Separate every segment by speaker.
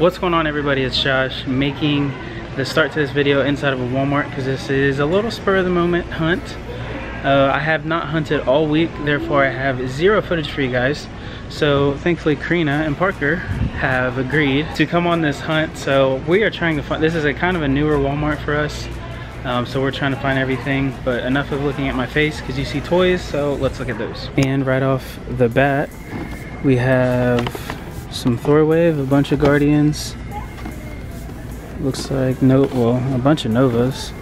Speaker 1: What's going on everybody, it's Josh making the start to this video inside of a Walmart because this is a little spur of the moment hunt. Uh, I have not hunted all week, therefore I have zero footage for you guys. So thankfully Karina and Parker have agreed to come on this hunt. So we are trying to find, this is a kind of a newer Walmart for us. Um, so we're trying to find everything, but enough of looking at my face because you see toys, so let's look at those. And right off the bat, we have some Thor Wave, a bunch of Guardians. Looks like, no, well, a bunch of Novas.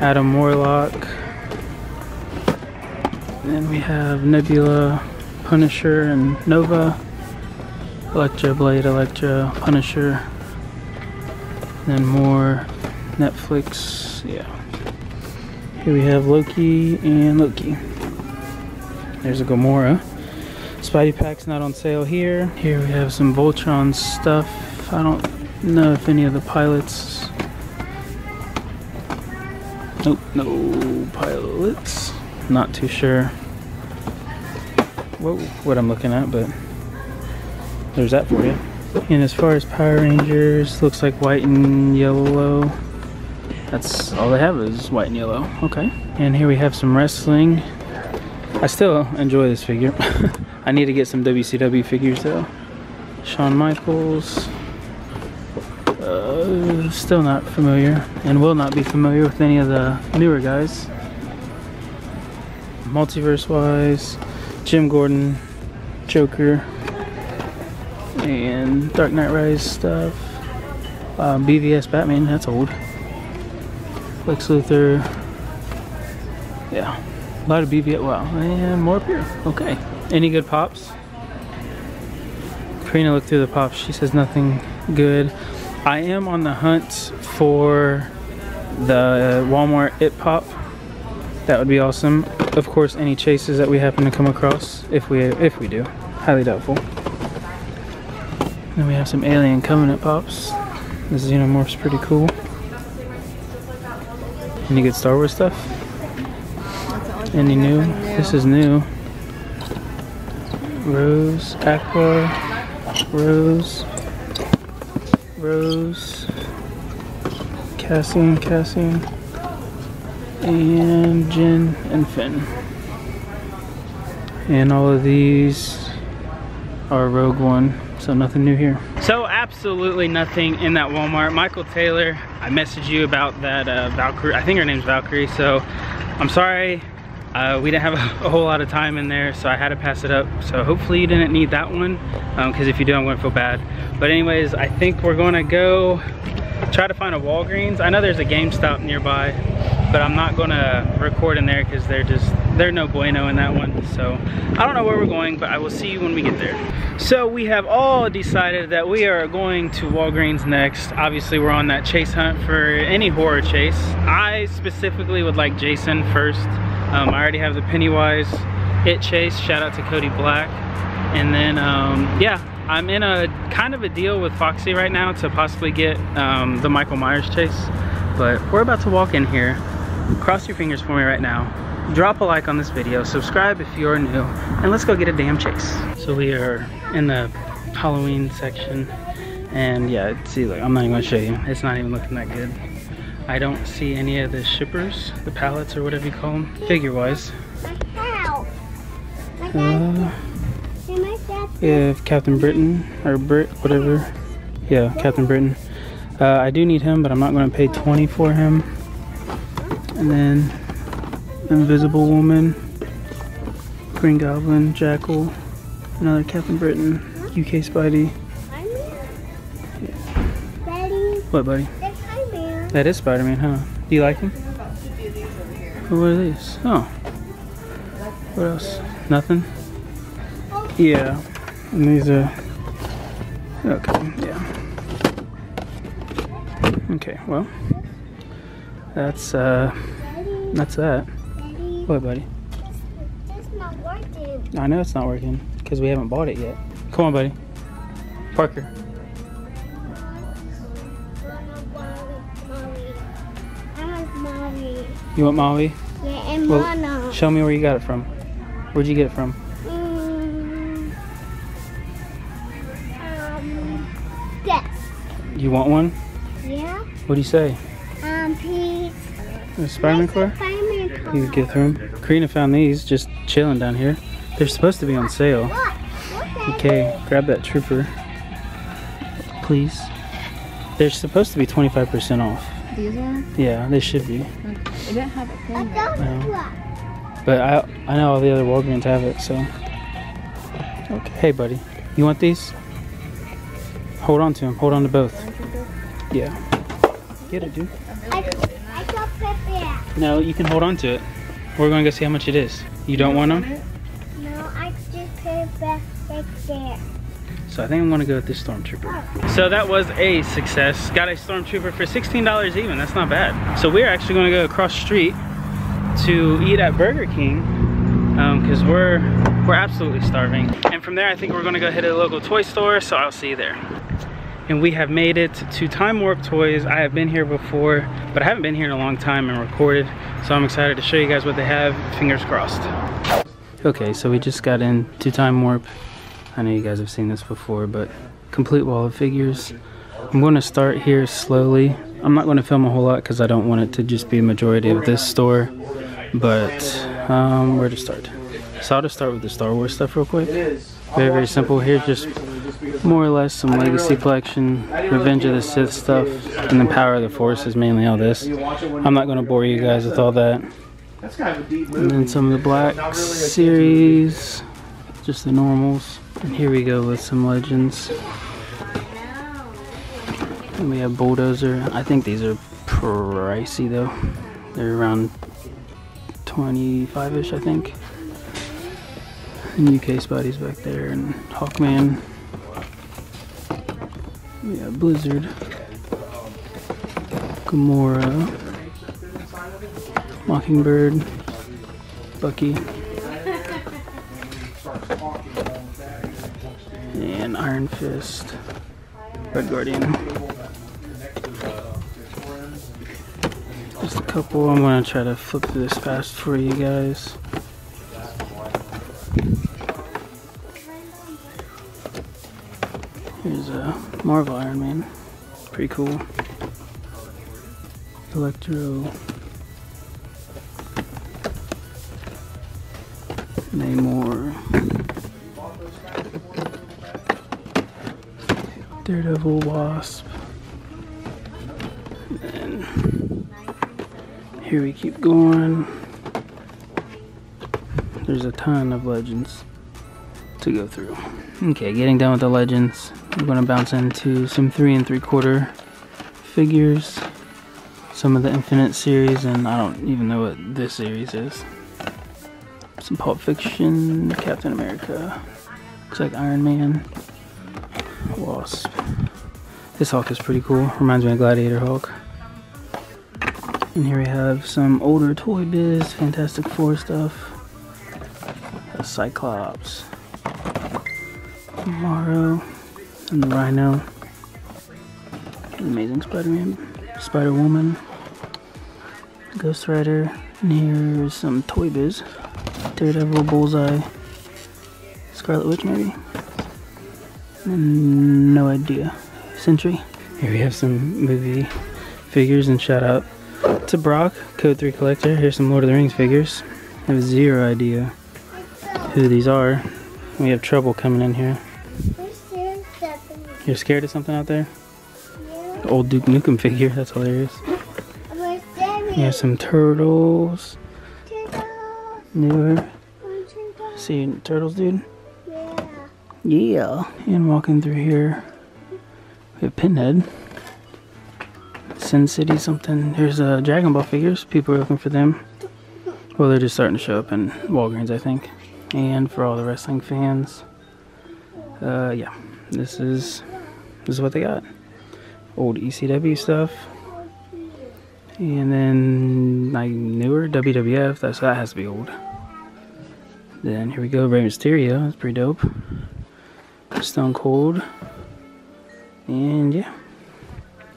Speaker 1: Adam Warlock. Then we have Nebula, Punisher, and Nova. Elektra Blade, Elektra, Punisher. Then more Netflix, yeah. Here we have Loki and Loki. There's a Gamora. Spidey Pack's not on sale here. Here we have some Voltron stuff. I don't know if any of the pilots... Nope, no pilots. Not too sure Whoa, what I'm looking at, but there's that for you. And as far as Power Rangers, looks like white and yellow. That's all they have is white and yellow. Okay. And here we have some wrestling. I still enjoy this figure. I need to get some WCW figures though. Shawn Michaels. Uh, still not familiar and will not be familiar with any of the newer guys. Multiverse wise, Jim Gordon, Joker, and Dark Knight Rise stuff. Uh, BVS Batman, that's old. Lex Luthor. Yeah, a lot of BVS. Wow, and more up here. Okay. Any good pops? Karina looked through the pops. She says nothing good. I am on the hunt for the Walmart It Pop. That would be awesome. Of course, any chases that we happen to come across, if we if we do, highly doubtful. Then we have some Alien Covenant pops. This Xenomorph's pretty cool. Any good Star Wars stuff? Any new? This is new. Rose, Aqua, Rose, Rose, Cassian, Cassian, and Jyn and Finn. And all of these are Rogue One, so nothing new here. So absolutely nothing in that Walmart. Michael Taylor, I messaged you about that uh, Valkyrie, I think her name's Valkyrie, so I'm sorry uh, we didn't have a, a, whole lot of time in there, so I had to pass it up. So hopefully you didn't need that one, because um, if you do, I'm gonna feel bad. But anyways, I think we're gonna go try to find a Walgreens. I know there's a GameStop nearby, but I'm not gonna record in there because they're just, they're no bueno in that one. So I don't know where we're going, but I will see you when we get there. So we have all decided that we are going to Walgreens next. Obviously we're on that chase hunt for any horror chase. I specifically would like Jason first. Um, I already have the Pennywise It Chase. Shout out to Cody Black. And then, um, yeah, I'm in a kind of a deal with Foxy right now to possibly get um, the Michael Myers chase. But we're about to walk in here. Cross your fingers for me right now. Drop a like on this video, subscribe if you're new, and let's go get a damn chase. So we are in the Halloween section, and yeah, see, look, I'm not even gonna show you. It's not even looking that good. I don't see any of the shippers, the pallets or whatever you call them, figure-wise. Uh, yeah, Captain Britain, or Brit, whatever. Yeah, Captain Britain. Uh, I do need him, but I'm not going to pay 20 for him. And then Invisible Woman, Green Goblin, Jackal, another Captain Britain, UK Spidey. Yeah. What, buddy? That is Spider-Man, huh? Do you like him? what are these? Oh. What else? Nothing? Yeah. And these are... Okay, yeah. Okay, well. That's, uh... That's that. What, buddy? I know it's not working. Because we haven't bought it yet. Come on, buddy. Parker. You want Maui?
Speaker 2: Yeah, and well, Mono.
Speaker 1: Show me where you got it from. Where'd you get it from?
Speaker 2: Mm, um, yes.
Speaker 1: You want one?
Speaker 2: Yeah.
Speaker 1: What do you say?
Speaker 2: Um, please.
Speaker 1: A Spider-Man car?
Speaker 2: Spider-Man car.
Speaker 1: You could get through them. Karina found these just chilling down here. They're supposed to be on sale.
Speaker 2: Look. Look
Speaker 1: Okay, grab that trooper. Please. They're supposed to be 25% off.
Speaker 3: These are?
Speaker 1: Yeah, they should be.
Speaker 3: They didn't have a
Speaker 2: it.
Speaker 3: thing.
Speaker 2: Those
Speaker 1: No. But I I know all the other Walgreens have it, so. Okay, hey buddy, you want these? Hold on to them. Hold on to both. Yeah. Get it, dude.
Speaker 2: I, I got Pepe.
Speaker 1: No, you can hold on to it. We're gonna go see how much it is. You don't want them?
Speaker 2: No, I just put Pepe right there.
Speaker 1: I think I'm gonna go with this Stormtrooper. So that was a success. Got a Stormtrooper for $16 even, that's not bad. So we're actually gonna go across street to eat at Burger King um, because we're, we're absolutely starving. And from there, I think we're gonna go hit a local toy store, so I'll see you there. And we have made it to Time Warp Toys. I have been here before, but I haven't been here in a long time and recorded. So I'm excited to show you guys what they have, fingers crossed. Okay, so we just got in to Time Warp. I know you guys have seen this before, but complete wall of figures. I'm going to start here slowly. I'm not going to film a whole lot because I don't want it to just be a majority of this store. But um, where to start? So I'll just start with the Star Wars stuff real quick. Very, very simple. Here's just more or less some Legacy Collection, Revenge of the Sith stuff, and then Power of the Force is mainly all this. I'm not going to bore you guys with all that. And then some of the Black Series, just the normals. And here we go with some Legends. And we have Bulldozer. I think these are pricey though. They're around 25-ish, I think. And UK Spidey's back there, and Hawkman. We have Blizzard. Gamora. Mockingbird. Bucky. Iron Fist. Red Guardian. Just a couple. I'm gonna try to flip through this fast for you guys. Here's uh, a Marvel Iron Man. Pretty cool. Electro. Namor. Daredevil, Wasp. And here we keep going. There's a ton of legends to go through. Okay, getting done with the legends. I'm gonna bounce into some three and three quarter figures. Some of the Infinite series, and I don't even know what this series is. Some Pulp Fiction, Captain America. Looks like Iron Man. Wasp. This Hulk is pretty cool. Reminds me of Gladiator Hulk. And here we have some older Toy Biz, Fantastic Four stuff. Cyclops. Tomorrow. And the Rhino. Amazing Spider-Man. Spider-Woman. Ghost Rider. And here's some Toy Biz. Daredevil, Bullseye. Scarlet Witch maybe? No idea. Sentry. Here we have some movie figures and shout out to Brock, Code 3 Collector. Here's some Lord of the Rings figures. I have zero idea who these are. We have trouble coming in here.
Speaker 2: We're still seven.
Speaker 1: You're scared of something out there?
Speaker 2: Yeah.
Speaker 1: The old Duke Nukem figure, that's hilarious.
Speaker 2: We're seven.
Speaker 1: We have some turtles.
Speaker 2: Turtles.
Speaker 1: Newer. See turtles, dude?
Speaker 2: Yeah.
Speaker 1: Yeah. And walking through here, we have Pinhead. Sin City something. Here's uh, Dragon Ball figures. People are looking for them. Well, they're just starting to show up in Walgreens, I think. And for all the wrestling fans, uh, yeah, this is this is what they got. Old ECW stuff. And then like newer WWF. That's that has to be old. Then here we go, Rey Mysterio. That's pretty dope. Stone Cold. And yeah.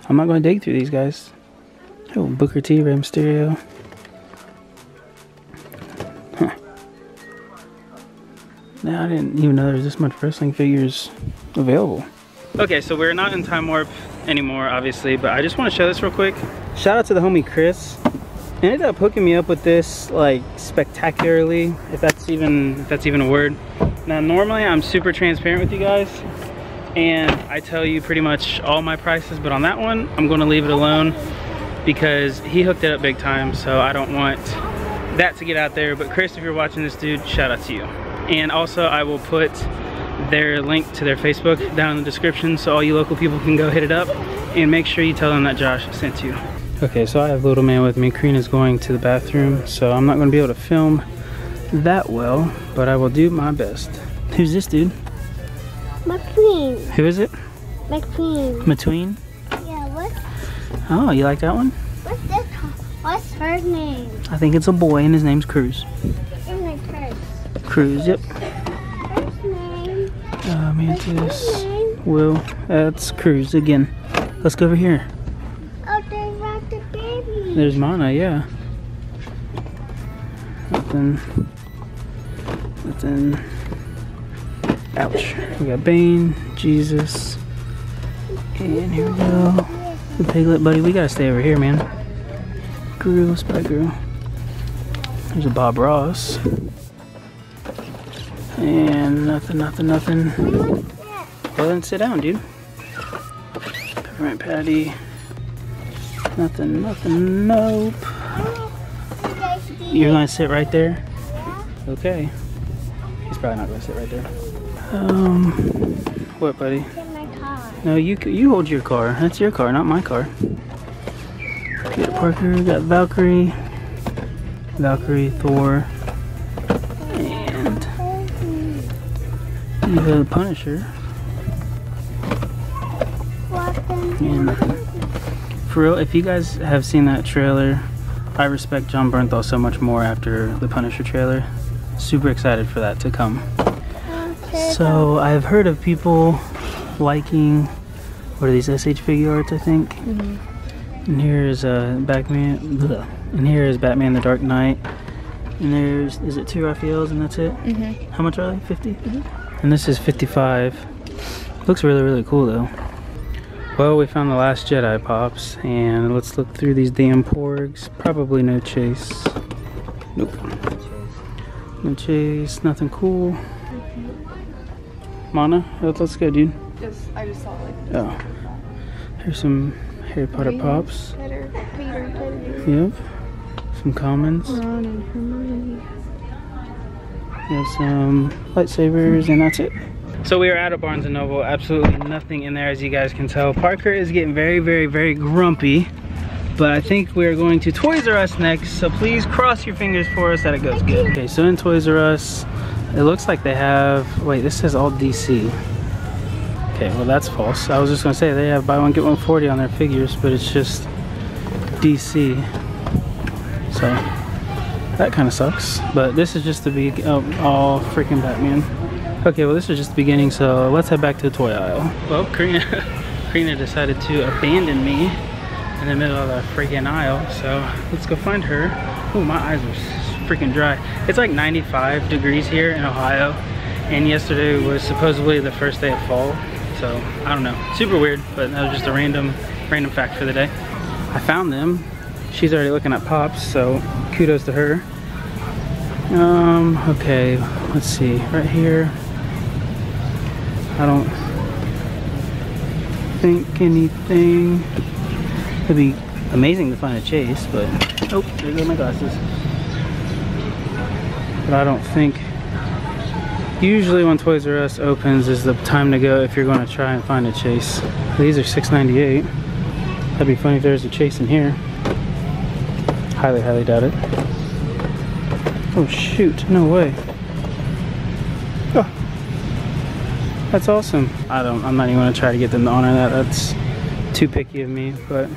Speaker 1: I'm not going to dig through these guys. Oh, Booker T, Rey Mysterio. Huh. Now, I didn't even know there was this much wrestling figures available. Okay, so we're not in Time Warp anymore, obviously, but I just want to show this real quick. Shout out to the homie Chris. Ended up hooking me up with this like spectacularly, if that's even if that's even a word. Now normally I'm super transparent with you guys and I tell you pretty much all my prices, but on that one, I'm gonna leave it alone because he hooked it up big time, so I don't want that to get out there. But Chris, if you're watching this dude, shout out to you. And also I will put their link to their Facebook down in the description so all you local people can go hit it up and make sure you tell them that Josh sent you. Okay, so I have little man with me. Karina's going to the bathroom, so I'm not gonna be able to film that well, but I will do my best. Who's this dude?
Speaker 2: McQueen.
Speaker 1: Who is it?
Speaker 2: McQueen.
Speaker 1: Matween?
Speaker 2: Yeah, what's,
Speaker 1: Oh, you like that one?
Speaker 2: what's this? What's her name?
Speaker 1: I think it's a boy and his name's Cruz.
Speaker 2: My purse.
Speaker 1: Cruz, yep.
Speaker 2: First name.
Speaker 1: Uh,
Speaker 2: name.
Speaker 1: Will. That's Cruz again. Let's go over here.
Speaker 2: Oh, there's like the baby.
Speaker 1: There's Mana, yeah. Nothing. Nothing. Ouch. We got Bane, Jesus. And here we go. The piglet, buddy. We gotta stay over here, man. Gru, Spy Gru. There's a Bob Ross. And nothing, nothing, nothing. Well, then sit down, dude. Peppermint patty. Nothing, nothing, nope. You're gonna sit right there? Okay. He's probably not gonna sit right there. Um, what, buddy?
Speaker 2: In my car.
Speaker 1: No, you you hold your car. That's your car, not my car. Peter Parker, got Valkyrie, Valkyrie, Thor, and have Punisher. And. For real, if you guys have seen that trailer, I respect Jon Bernthal so much more after the Punisher trailer. Super excited for that to come. So I've heard of people liking what are these SH Figuarts I think. And here is uh, Batman. bleh. And here is Batman: The Dark Knight. And there's is it two Raphaels and that's it.
Speaker 3: Mm-hmm.
Speaker 1: How much are they? 50 And this is 55. Looks really really cool though. Well, we found the last Jedi pops, and let's look through these damn porgs. Probably no chase. Nope. No chase. Nothing cool. Mana, let's let's dude.
Speaker 3: Just, I just saw like
Speaker 1: Oh. Here's some Harry Potter pops.
Speaker 3: Peter, Peter, Peter,
Speaker 1: Yep. Some commons.
Speaker 3: Ron and Hermione.
Speaker 1: There's some lightsabers, and that's it. So we are out of Barnes & Noble. Absolutely nothing in there, as you guys can tell. Parker is getting very, very, very grumpy. But I think we're going to Toys R Us next, so please cross your fingers for us that it goes good. Okay, so in Toys R Us, it looks like they have, wait, this says all DC. Okay, well that's false. I was just gonna say they have buy one, get one 40 on their figures, but it's just DC. So, that kind of sucks. But this is just the big, oh, all freaking Batman. Okay, well this is just the beginning, so let's head back to the toy aisle. Well, Karina, Karina decided to abandon me in the middle of the freaking aisle, so let's go find her. Oh, my eyes are freaking dry. It's like 95 degrees here in Ohio, and yesterday was supposedly the first day of fall, so I don't know. Super weird, but that was just a random, random fact for the day. I found them. She's already looking at pops, so kudos to her. Um, okay, let's see, right here. I don't think anything. It'd be amazing to find a chase, but oh, there go my glasses. But I don't think. Usually, when Toys R Us opens, is the time to go if you're going to try and find a chase. These are $6.98. That'd be funny if there was a chase in here. Highly, highly doubt it. Oh shoot! No way. Oh, that's awesome. I don't. I'm not even gonna try to get them to honor that. That's too picky of me. But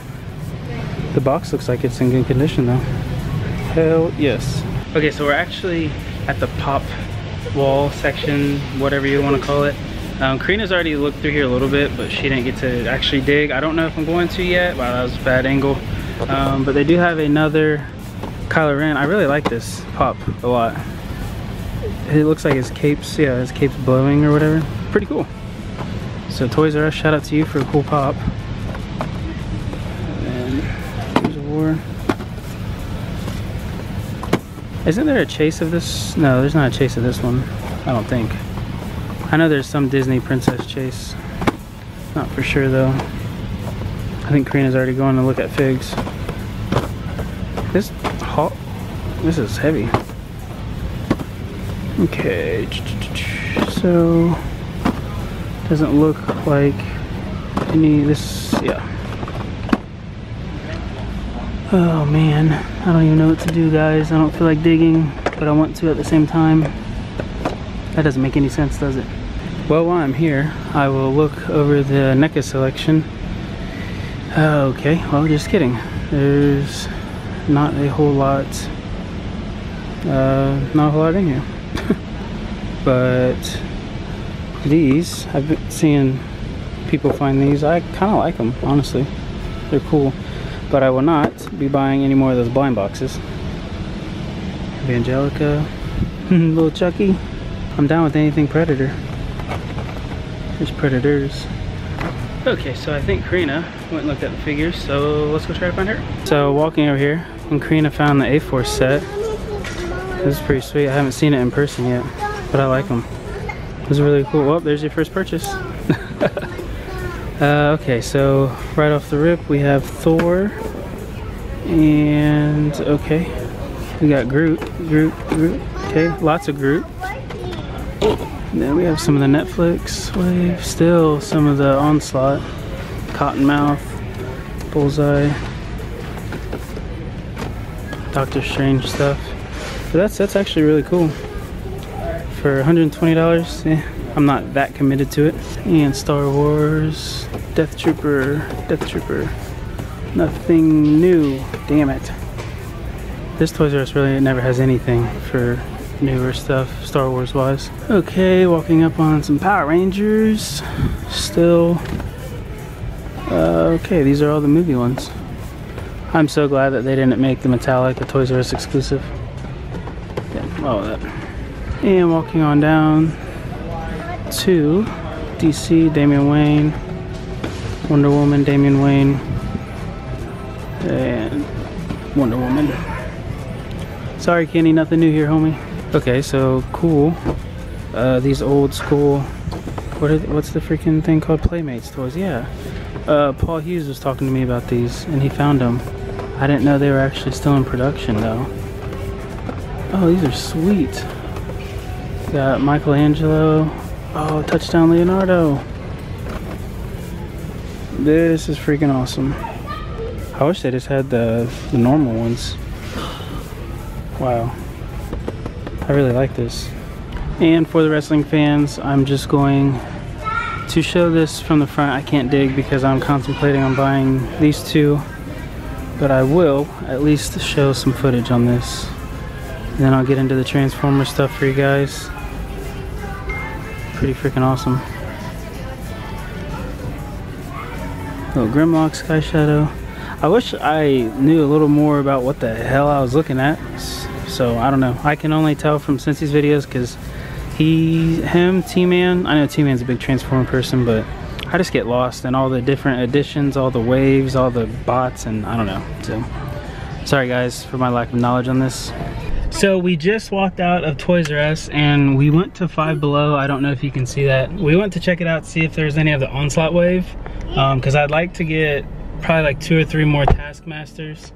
Speaker 1: the box looks like it's in good condition though. Hell yes. Okay, so we're actually at the pop wall section, whatever you want to call it. Um, Karina's already looked through here a little bit, but she didn't get to actually dig. I don't know if I'm going to yet. Wow, that was a bad angle. Um, but they do have another Kylo Ren. I really like this pop a lot. It looks like his cape's, yeah, his cape's blowing or whatever. Pretty cool. So Toys R Us, shout out to you for a cool pop. Isn't there a chase of this? No, there's not a chase of this one. I don't think. I know there's some Disney princess chase. Not for sure though. I think Karina's already going to look at figs. This hot, this is heavy. Okay, so doesn't look like any this yeah. Oh man, I don't even know what to do guys. I don't feel like digging, but I want to at the same time. That doesn't make any sense, does it? Well, while I'm here, I will look over the NECA selection. okay, well, just kidding. There's not a whole lot, uh, not a whole lot in here. but these, I've been seeing people find these. I kind of like them, honestly. They're cool. But I will not be buying any more of those blind boxes. Evangelica, little Chucky. I'm down with anything Predator. There's Predators. Okay, so I think Karina went and looked at the figures, so let's go try to find her. So walking over here, and Karina found the A-Force set, this is pretty sweet. I haven't seen it in person yet, but I like them. This is really cool. Well, there's your first purchase. uh, okay, so right off the rip, we have Thor. And, okay, we got Groot, Groot, Groot. Okay, lots of Groot. And then we have some of the Netflix wave. Still some of the Onslaught. Cottonmouth, Bullseye, Doctor Strange stuff. But that's that's actually really cool. For $120, yeah, I'm not that committed to it. And Star Wars, Death Trooper, Death Trooper. Nothing new, damn it. This Toys R Us really never has anything for newer stuff, Star Wars wise. Okay, walking up on some Power Rangers. Still. Uh, okay, these are all the movie ones. I'm so glad that they didn't make the metallic a Toys R Us exclusive. Yeah, all that. And walking on down to DC, Damian Wayne, Wonder Woman, Damian Wayne, and Wonder Woman. Sorry, Kenny, nothing new here, homie. Okay, so cool. Uh, these old school. What are, what's the freaking thing called? Playmates toys. Yeah. Uh, Paul Hughes was talking to me about these, and he found them. I didn't know they were actually still in production, though. Oh, these are sweet. Got Michelangelo. Oh, Touchdown Leonardo. This is freaking awesome. I wish they just had the, the normal ones. Wow. I really like this. And for the wrestling fans, I'm just going to show this from the front. I can't dig because I'm contemplating on buying these two. But I will at least show some footage on this. And then I'll get into the Transformer stuff for you guys. Pretty freaking awesome. Oh, little Grimlock Sky Shadow. I wish I knew a little more about what the hell I was looking at. So I don't know. I can only tell from Cincy's videos because he, him, T-Man. I know T-Man's a big Transformer person, but I just get lost in all the different additions, all the waves, all the bots, and I don't know. So sorry guys for my lack of knowledge on this. So we just walked out of Toys R Us and we went to Five Below. I don't know if you can see that. We went to check it out, see if there's any of the Onslaught Wave. Because um, I'd like to get probably like two or three more Taskmasters.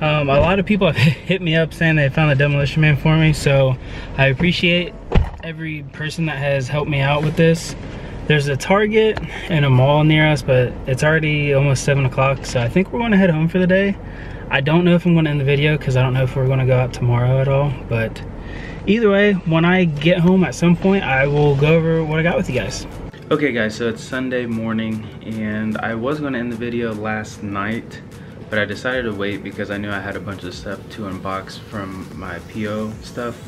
Speaker 1: Um, a lot of people have hit me up saying they found the Demolition Man for me, so I appreciate every person that has helped me out with this. There's a Target and a mall near us, but it's already almost 7 o'clock, so I think we're to head home for the day. I don't know if I'm going to end the video because I don't know if we're going to go out tomorrow at all, but either way, when I get home at some point, I will go over what I got with you guys. Okay guys, so it's Sunday morning, and I was going to end the video last night, but I decided to wait because I knew I had a bunch of stuff to unbox from my PO stuff.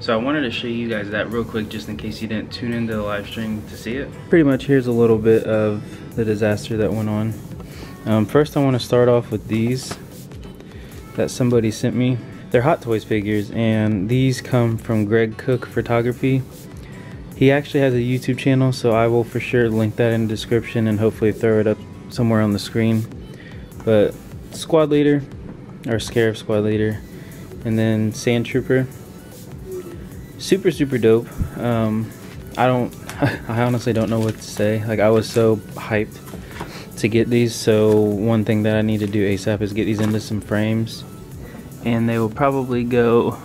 Speaker 1: So I wanted to show you guys that real quick just in case you didn't tune into the live stream to see it. Pretty much here's a little bit of the disaster that went on. Um, first I want to start off with these that somebody sent me. They're Hot Toys figures and these come from Greg Cook Photography. He actually has a YouTube channel, so I will for sure link that in the description and hopefully throw it up somewhere on the screen. But squad leader, or Scarif squad leader, and then Sand Trooper. Super, super dope. Um, I don't, I honestly don't know what to say. Like, I was so hyped to get these, so one thing that I need to do ASAP is get these into some frames. And they will probably go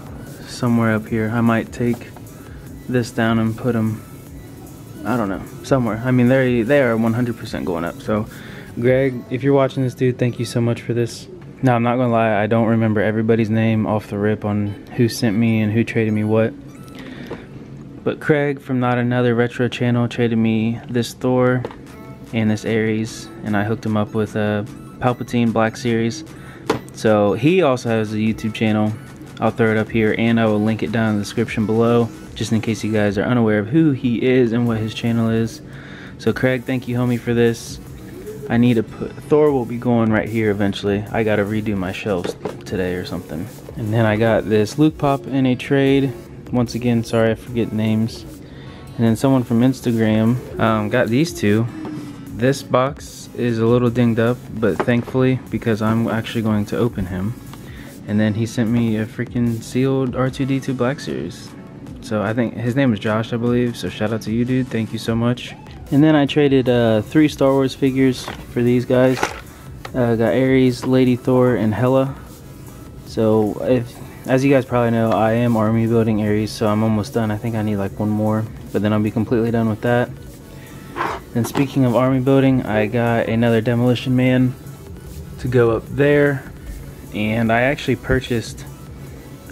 Speaker 1: somewhere up here. I might take this down and put them, I don't know, somewhere. I mean, they they are 100% going up. So, Greg, if you're watching this, dude, thank you so much for this. Now, I'm not gonna lie, I don't remember everybody's name off the rip on who sent me and who traded me what. But Craig from Not Another Retro channel traded me this Thor and this Ares, and I hooked him up with a Palpatine Black Series. So he also has a YouTube channel. I'll throw it up here and I will link it down in the description below just in case you guys are unaware of who he is and what his channel is. So Craig, thank you homie for this. I need to put, Thor will be going right here eventually. I gotta redo my shelves today or something. And then I got this Luke Pop in a trade. Once again, sorry I forget names. And then someone from Instagram um, got these two. This box is a little dinged up, but thankfully, because I'm actually going to open him. And then he sent me a freaking sealed R2-D2 Black Series. So I think his name is Josh, I believe. So shout out to you, dude. Thank you so much. And then I traded uh, three Star Wars figures for these guys. Uh, got Ares, Lady Thor, and Hela. So if, as you guys probably know, I am army building Ares, so I'm almost done. I think I need like one more, but then I'll be completely done with that. And speaking of army building, I got another Demolition Man to go up there. And I actually purchased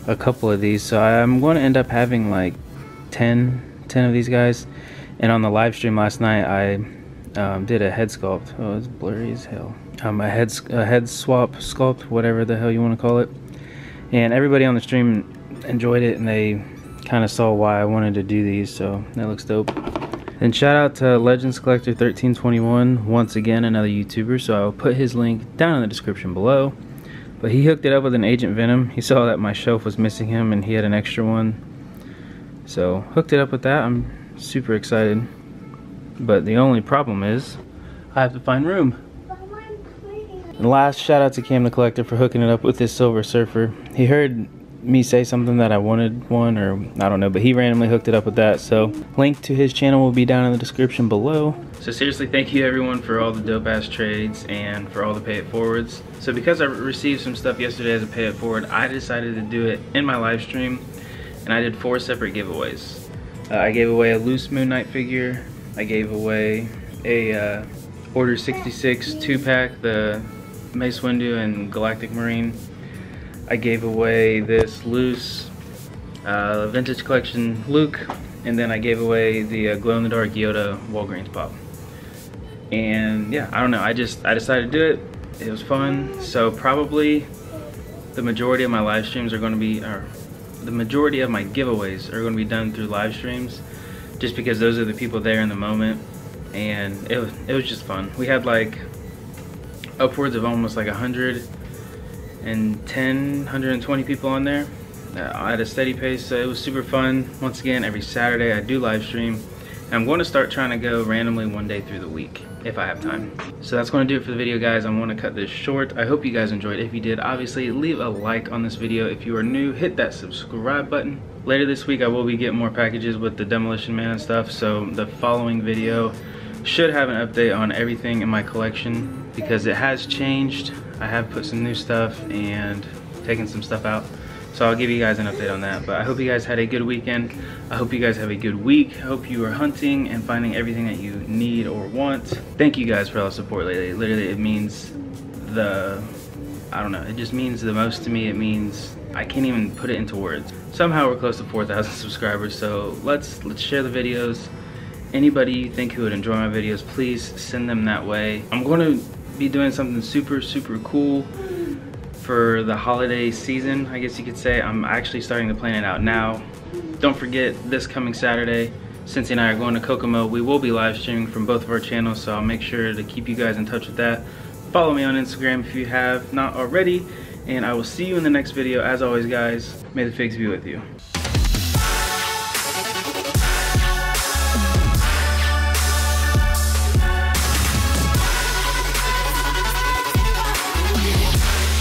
Speaker 1: a couple of these. So I'm going to end up having like 10, 10 of these guys. And on the live stream last night, I um, did a head sculpt. Oh, it's blurry as hell. Um, a head a head swap sculpt, whatever the hell you want to call it. And everybody on the stream enjoyed it, and they kind of saw why I wanted to do these. So that looks dope. And shout out to Legends Collector 1321, once again another YouTuber. So I will put his link down in the description below. But he hooked it up with an Agent Venom. He saw that my shelf was missing him and he had an extra one. So hooked it up with that. I'm super excited. But the only problem is I have to find room. And last shout out to Cam the Collector for hooking it up with this Silver Surfer. He heard me say something that I wanted one or I don't know, but he randomly hooked it up with that. So link to his channel will be down in the description below. So seriously, thank you everyone for all the dope ass trades and for all the pay it forwards. So because I received some stuff yesterday as a pay it forward, I decided to do it in my live stream and I did four separate giveaways. Uh, I gave away a loose Moon Knight figure. I gave away a uh, Order 66 two pack, the Mace Windu and Galactic Marine. I gave away this loose uh, vintage collection Luke, and then I gave away the uh, glow in the dark Yoda Walgreens pop. And yeah, I don't know. I just I decided to do it. It was fun. So probably the majority of my live streams are going to be, or the majority of my giveaways are going to be done through live streams, just because those are the people there in the moment. And it was, it was just fun. We had like upwards of almost like a hundred and 10, 120 people on there uh, at a steady pace. So it was super fun. Once again, every Saturday I do live stream. And I'm going to start trying to go randomly one day through the week if I have time. So that's going to do it for the video guys. I'm going to cut this short. I hope you guys enjoyed. If you did, obviously leave a like on this video. If you are new, hit that subscribe button. Later this week I will be getting more packages with the Demolition Man and stuff. So the following video should have an update on everything in my collection because it has changed. I have put some new stuff and taken some stuff out. So I'll give you guys an update on that. But I hope you guys had a good weekend. I hope you guys have a good week. I hope you are hunting and finding everything that you need or want. Thank you guys for all the support lately. Literally, it means the, I don't know, it just means the most to me. It means I can't even put it into words. Somehow we're close to 4,000 subscribers. So let's let's share the videos. Anybody you think who would enjoy my videos, please send them that way. I'm going to be doing something super, super cool for the holiday season, I guess you could say. I'm actually starting to plan it out now. Don't forget, this coming Saturday, Cincy and I are going to Kokomo. We will be live streaming from both of our channels, so I'll make sure to keep you guys in touch with that. Follow me on Instagram if you have not already, and I will see you in the next video. As always, guys, may the figs be with you.